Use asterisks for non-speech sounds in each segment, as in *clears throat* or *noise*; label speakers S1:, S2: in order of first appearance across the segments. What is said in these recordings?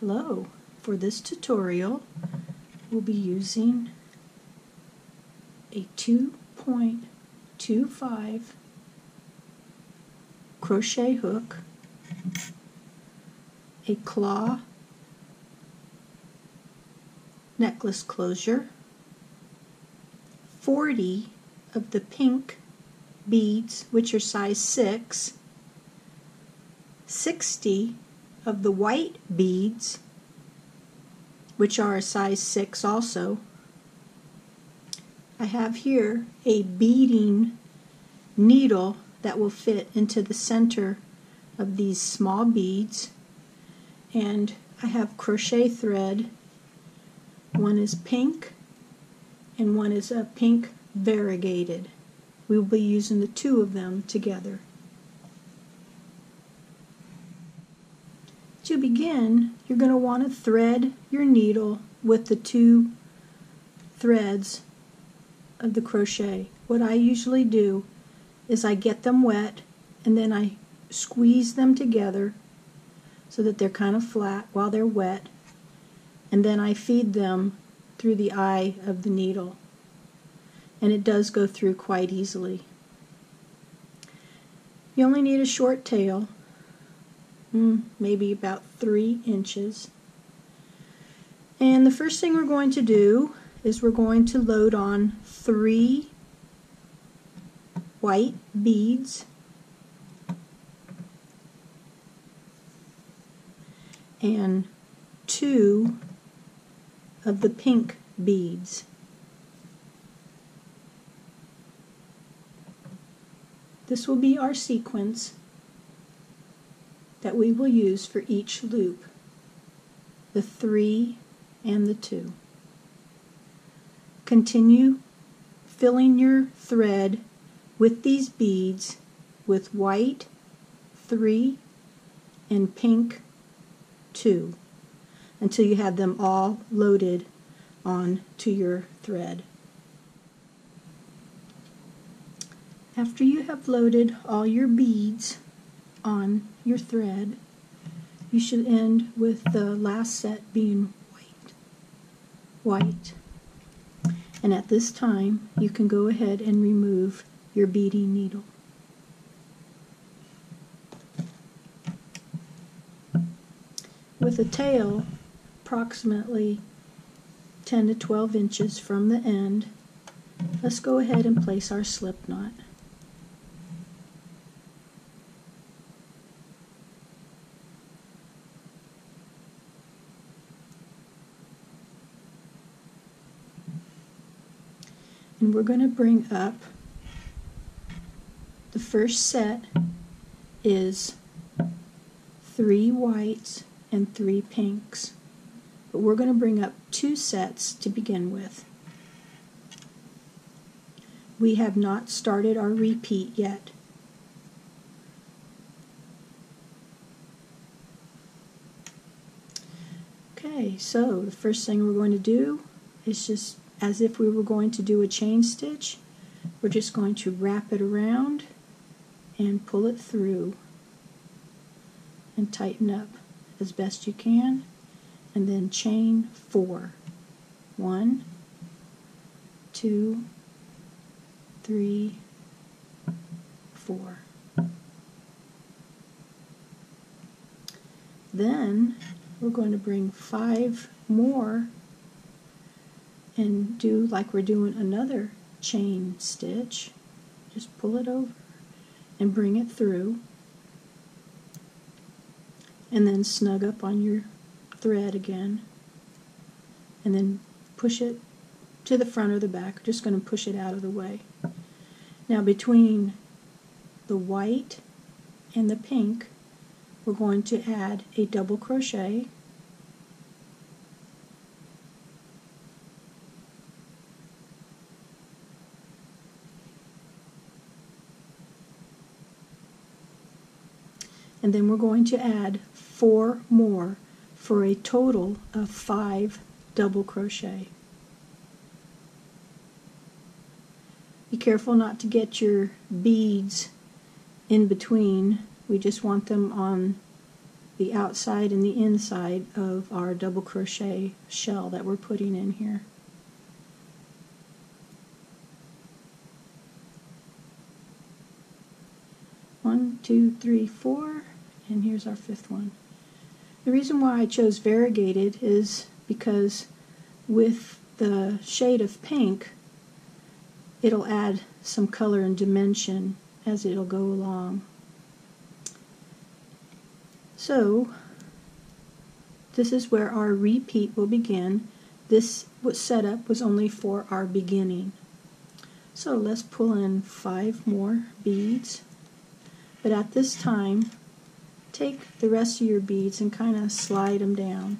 S1: Hello, for this tutorial we'll be using a 2.25 crochet hook, a claw necklace closure, 40 of the pink beads which are size 6, 60 of the white beads, which are a size 6 also. I have here a beading needle that will fit into the center of these small beads. And I have crochet thread. One is pink and one is a pink variegated. We will be using the two of them together To begin, you're going to want to thread your needle with the two threads of the crochet. What I usually do is I get them wet and then I squeeze them together so that they're kind of flat while they're wet and then I feed them through the eye of the needle and it does go through quite easily. You only need a short tail Mm, maybe about three inches. And the first thing we're going to do is we're going to load on three white beads and two of the pink beads. This will be our sequence that we will use for each loop, the 3 and the 2. Continue filling your thread with these beads with white 3 and pink 2 until you have them all loaded on to your thread. After you have loaded all your beads on your thread, you should end with the last set being white. White. And at this time, you can go ahead and remove your beading needle. With a tail approximately 10 to 12 inches from the end, let's go ahead and place our slip knot. And we're going to bring up the first set is three whites and three pinks. But we're going to bring up two sets to begin with. We have not started our repeat yet. Okay so the first thing we're going to do is just as if we were going to do a chain stitch. We're just going to wrap it around and pull it through and tighten up as best you can and then chain four. One, two, three, four. Then we're going to bring five more and do like we're doing another chain stitch. Just pull it over and bring it through. And then snug up on your thread again. And then push it to the front or the back. Just going to push it out of the way. Now between the white and the pink we're going to add a double crochet and then we're going to add four more for a total of five double crochet. Be careful not to get your beads in between. We just want them on the outside and the inside of our double crochet shell that we're putting in here. One, two, three, four, and here's our fifth one. The reason why I chose variegated is because with the shade of pink, it'll add some color and dimension as it'll go along. So, this is where our repeat will begin. This setup was only for our beginning. So let's pull in five more beads. But at this time, take the rest of your beads and kind of slide them down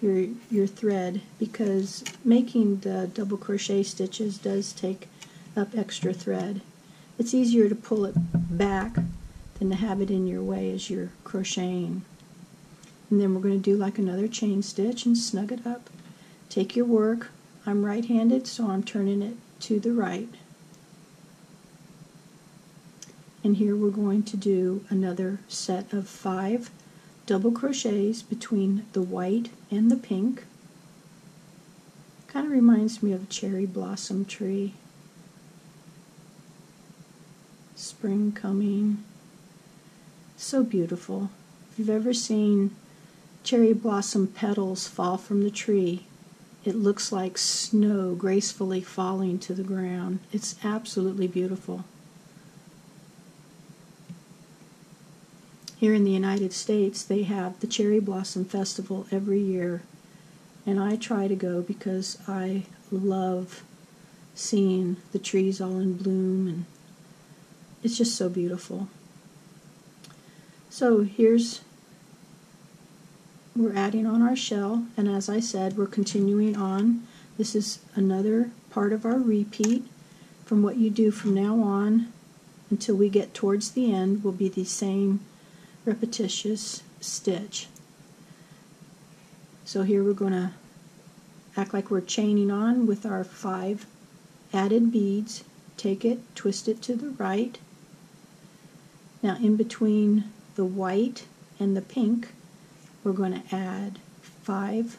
S1: your your thread because making the double crochet stitches does take up extra thread. It's easier to pull it back than to have it in your way as you're crocheting. And then we're going to do like another chain stitch and snug it up. Take your work. I'm right-handed so I'm turning it to the right. And here we're going to do another set of five double crochets between the white and the pink. Kind of reminds me of a cherry blossom tree. Spring coming. So beautiful. If you've ever seen cherry blossom petals fall from the tree, it looks like snow gracefully falling to the ground. It's absolutely beautiful. Here in the United States, they have the Cherry Blossom Festival every year, and I try to go because I love seeing the trees all in bloom, and it's just so beautiful. So here's, we're adding on our shell, and as I said, we're continuing on. This is another part of our repeat from what you do from now on until we get towards the end will be the same repetitious stitch. So here we're going to act like we're chaining on with our five added beads. Take it, twist it to the right. Now in between the white and the pink, we're going to add five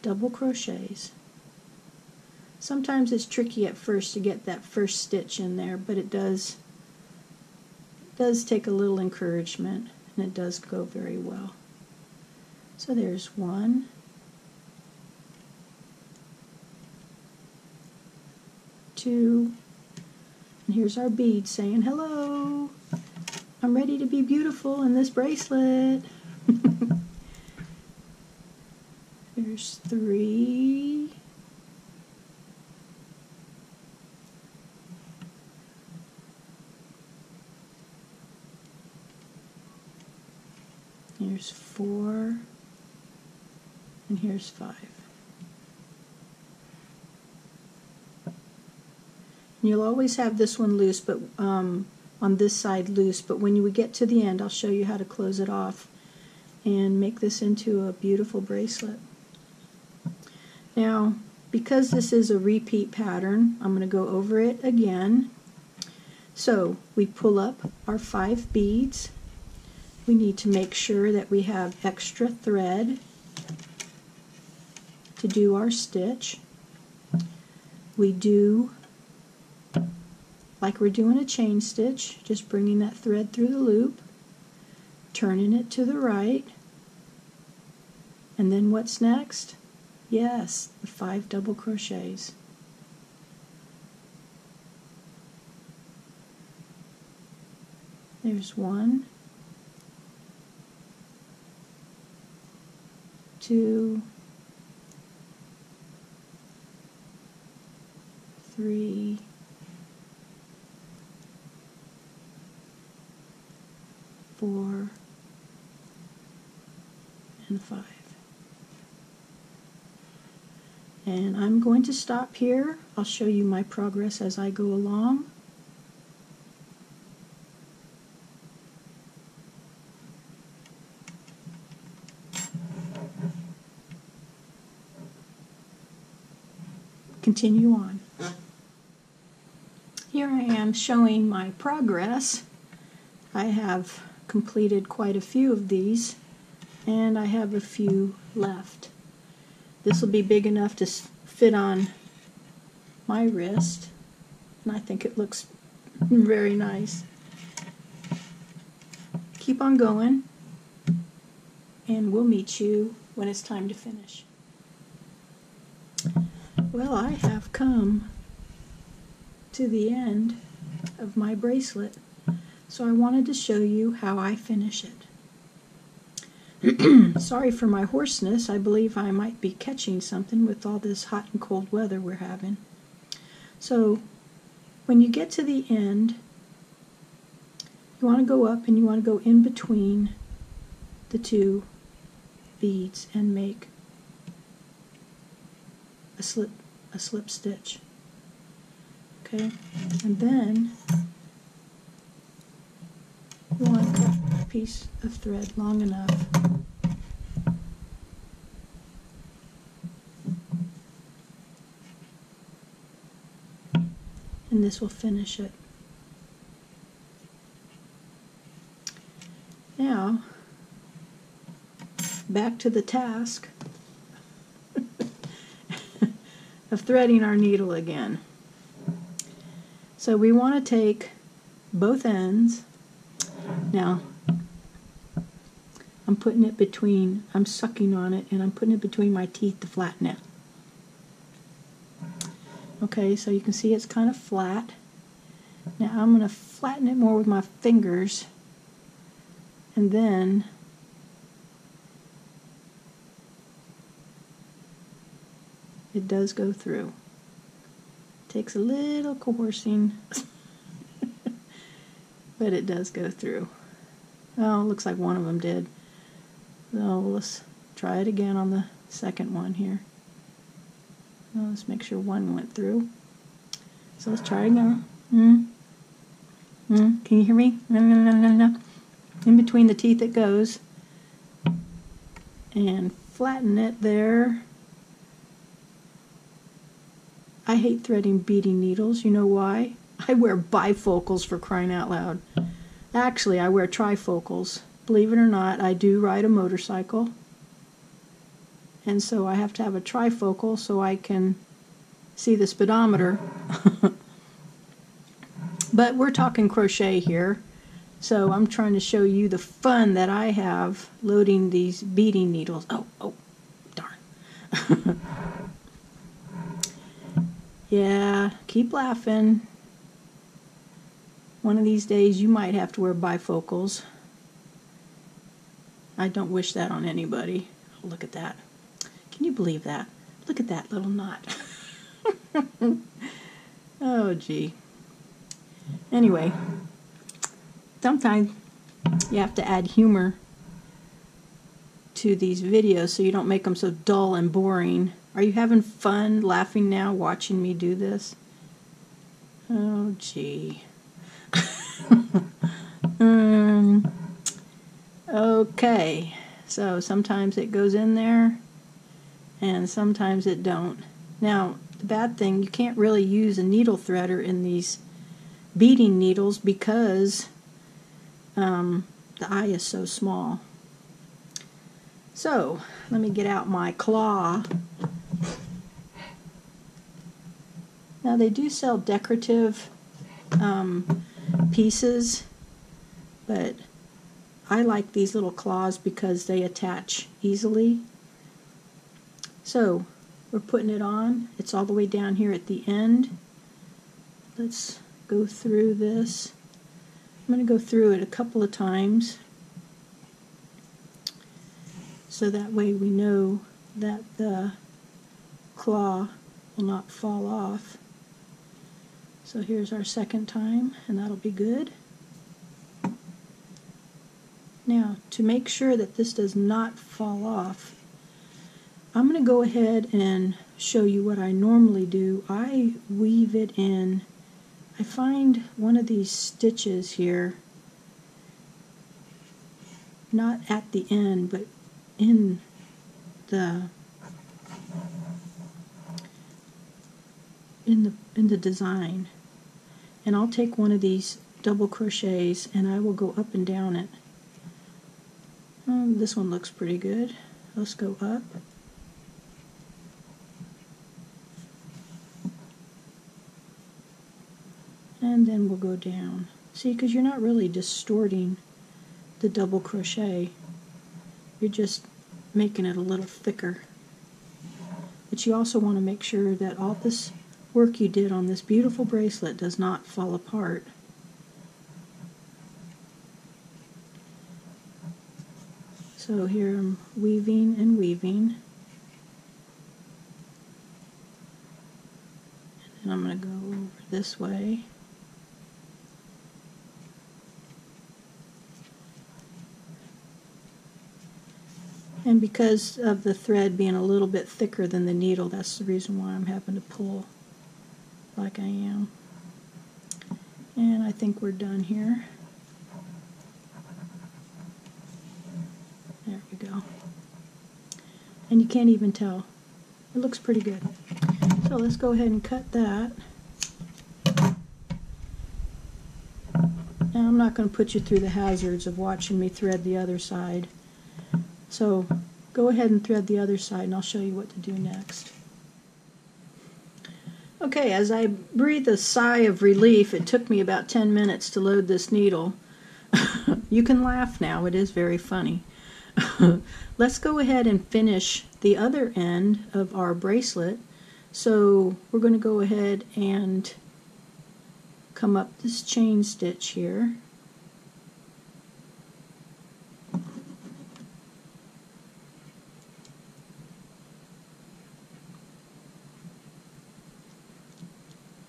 S1: double crochets. Sometimes it's tricky at first to get that first stitch in there, but it does does take a little encouragement and it does go very well. So there's one, two, and here's our bead saying hello. I'm ready to be beautiful in this bracelet. *laughs* There's three. Here's four, and here's five. you'll always have this one loose, but um, on this side loose, but when we get to the end, I'll show you how to close it off and make this into a beautiful bracelet. Now, because this is a repeat pattern, I'm going to go over it again. So, we pull up our five beads, we need to make sure that we have extra thread to do our stitch. We do like we're doing a chain stitch, just bringing that thread through the loop, turning it to the right, and then what's next? Yes, the five double crochets. There's one, two, three, four, and five. And I'm going to stop here. I'll show you my progress as I go along. Continue on. Here I am showing my progress. I have completed quite a few of these and I have a few left. This will be big enough to fit on my wrist and I think it looks very nice. Keep on going and we'll meet you when it's time to finish. Well, I have come to the end of my bracelet, so I wanted to show you how I finish it. *clears throat* Sorry for my hoarseness. I believe I might be catching something with all this hot and cold weather we're having. So, when you get to the end, you want to go up and you want to go in between the two beads and make a slip a slip stitch. Okay? And then you want a piece of thread long enough. And this will finish it. Now back to the task of threading our needle again. So we want to take both ends. Now, I'm putting it between, I'm sucking on it, and I'm putting it between my teeth to flatten it. Okay, so you can see it's kind of flat. Now I'm going to flatten it more with my fingers, and then it does go through. Takes a little coercing, *laughs* but it does go through. Oh, looks like one of them did. So let's try it again on the second one here. Well, let's make sure one went through. So let's try again. Mm. Mm. Can you hear me? No, no, no, no, no. In between the teeth it goes. And flatten it there. I hate threading beading needles. You know why? *laughs* I wear bifocals for crying out loud. Actually, I wear trifocals. Believe it or not, I do ride a motorcycle. And so I have to have a trifocal so I can see the speedometer. *laughs* but we're talking crochet here. So I'm trying to show you the fun that I have loading these beading needles. Oh, oh, darn. *laughs* Yeah, keep laughing. One of these days you might have to wear bifocals. I don't wish that on anybody. look at that. Can you believe that? Look at that little knot. *laughs* oh, gee. Anyway, sometimes you have to add humor to these videos so you don't make them so dull and boring. Are you having fun laughing now watching me do this? Oh, gee. *laughs* um, okay, so sometimes it goes in there and sometimes it don't. Now, the bad thing, you can't really use a needle threader in these beading needles because um, the eye is so small. So, let me get out my claw Now they do sell decorative um, pieces, but I like these little claws because they attach easily. So we're putting it on. It's all the way down here at the end. Let's go through this. I'm going to go through it a couple of times so that way we know that the claw will not fall off. So here's our second time, and that'll be good. Now, to make sure that this does not fall off, I'm going to go ahead and show you what I normally do. I weave it in. I find one of these stitches here, not at the end, but in the in the in the design and I'll take one of these double crochets and I will go up and down it Um, this one looks pretty good. Let's go up. And then we'll go down. See, because you're not really distorting the double crochet. You're just making it a little thicker. But you also want to make sure that all this work you did on this beautiful bracelet does not fall apart. So here I'm weaving and weaving. And I'm going to go over this way. And because of the thread being a little bit thicker than the needle, that's the reason why I'm having to pull like I am. And I think we're done here. There we go. And you can't even tell. It looks pretty good. So let's go ahead and cut that. Now I'm not going to put you through the hazards of watching me thread the other side. So go ahead and thread the other side and I'll show you what to do next. Okay, as I breathe a sigh of relief, it took me about 10 minutes to load this needle. *laughs* you can laugh now, it is very funny. *laughs* Let's go ahead and finish the other end of our bracelet. So we're going to go ahead and come up this chain stitch here.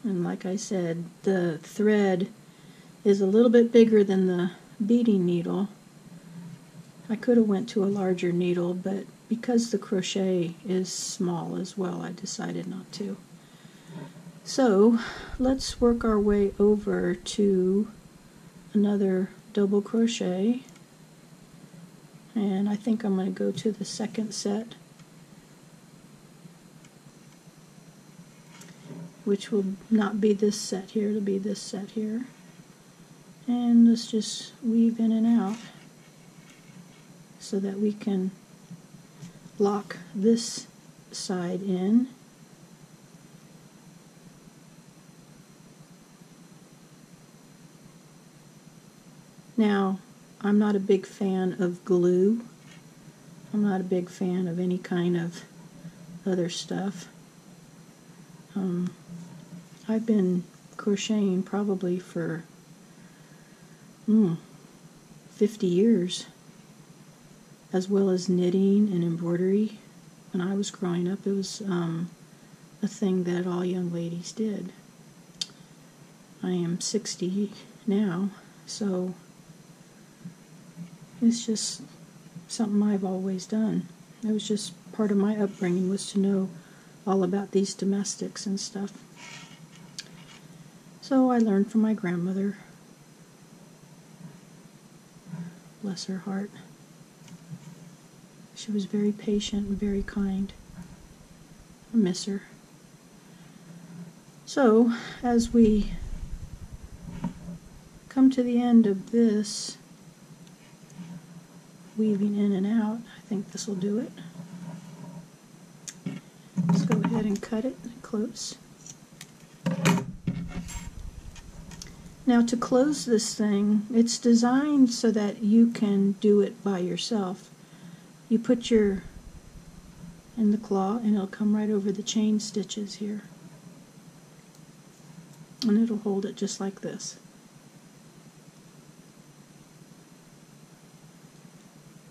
S1: And like I said the thread is a little bit bigger than the beading needle. I could have went to a larger needle but because the crochet is small as well I decided not to. So let's work our way over to another double crochet. And I think I'm going to go to the second set which will not be this set here, it'll be this set here. And let's just weave in and out so that we can lock this side in. Now, I'm not a big fan of glue. I'm not a big fan of any kind of other stuff. Um, I've been crocheting probably for mm, 50 years, as well as knitting and embroidery. When I was growing up, it was um, a thing that all young ladies did. I am 60 now, so it's just something I've always done. It was just part of my upbringing was to know all about these domestics and stuff. So I learned from my grandmother. Bless her heart. She was very patient and very kind. I miss her. So, as we come to the end of this, weaving in and out, I think this will do it. Let's go ahead and cut it close. Now to close this thing, it's designed so that you can do it by yourself. You put your in the claw and it'll come right over the chain stitches here. And it'll hold it just like this.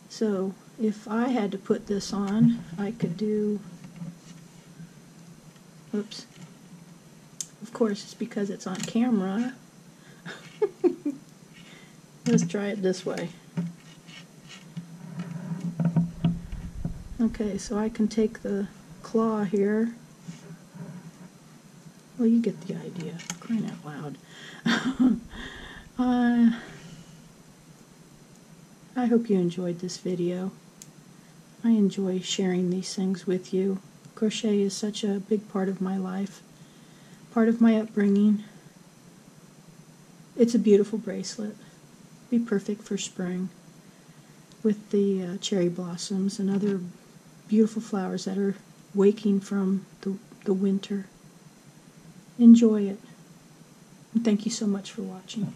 S1: So if I had to put this on, I could do, oops, of course it's because it's on camera, *laughs* Let's try it this way. Okay, so I can take the claw here. Well, you get the idea. Crying out loud. *laughs* uh, I hope you enjoyed this video. I enjoy sharing these things with you. Crochet is such a big part of my life, part of my upbringing. It's a beautiful bracelet. Be perfect for spring. with the uh, cherry blossoms and other beautiful flowers that are waking from the, the winter. Enjoy it. And thank you so much for watching.